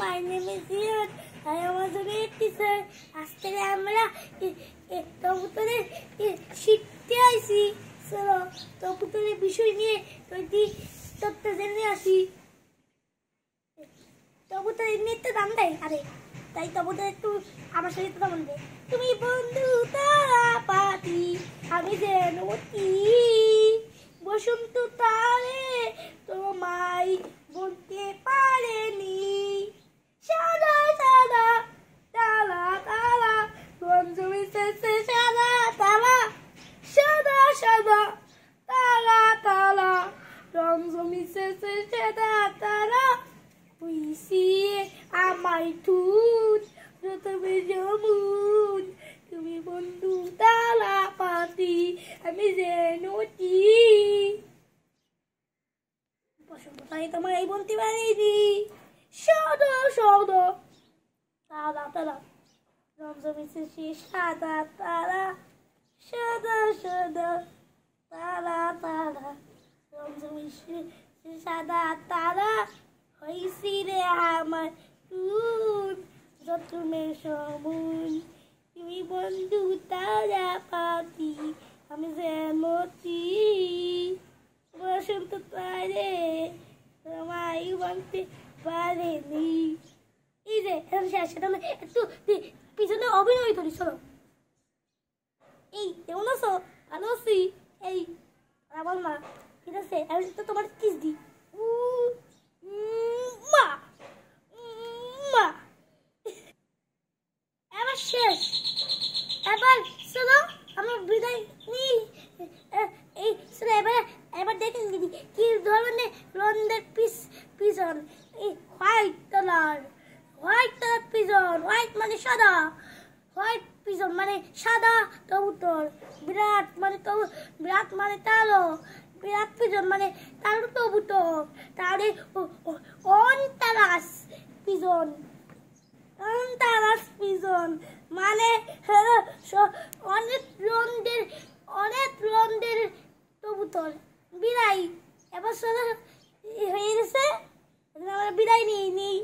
My name is Zian I am a teacher আজ আমরা কবুতরের শিখতে আইছি চলো কবুতরের বিষয় নিয়ে কয়েকটি তথ্য জেনে আসি কবুতর এমনিতে দাম দেয় আরে তাই কবুতর একটু আমার সাথে তো দাম দেয় তুমি বন্ধু তারা পাতি আমি যেন কি বসন্ত তারে তোমায় বলতে পারেনি সাদা সাদা তালা তালা বন্ধুমি শেষে সাদা তালা সাদা সাদা তালা তালা রং জমি শেষে সাদা তালা পুইসিয়ে আমার ঠুট তুমি তুমি বন্ধু পাতি, আমি যেন তাই তোমার এই বলতে পারিনি সাদা সাদা। তারা তারা। রমজমি শেষে সাদা তারা। সাদা সাদা। তারা তারা সাদা তারা হইসি রে আমার সমুন তুমি বন্ধু, তারা পাতি আমি যেমতি বসন্ত তারে তোমায় বলতে পারেনি। এই যে সেটা পিছনে অভিনয় এই, কেমন আছো? ভালো আছি? এই আমার মা ঠিক আছে? আমি তো তোমার কিস দি উ, উম, মা মা এবার শেষ। এবার চলো আমরা বিদায় নিই। এই চলো এবার এবার দেখেন দিদি কি ধরনের রন্দের পিস পিজন এই white colour white colour pigeon white মানে সাদা। হোয়াইট পিজন মানে সাদা কবুতর, বিরাট মানে বিরাট মানে কালো, বিরাট পিজন মানে কালো কবুতর তাহলে অনতারাস পিজন অনতারাস পিজন মানে অনেক রন্দের অনেক রন্দের কবুতর এবার শুধু হয়ে গেছে? আমরা বিদায় নিই নিই।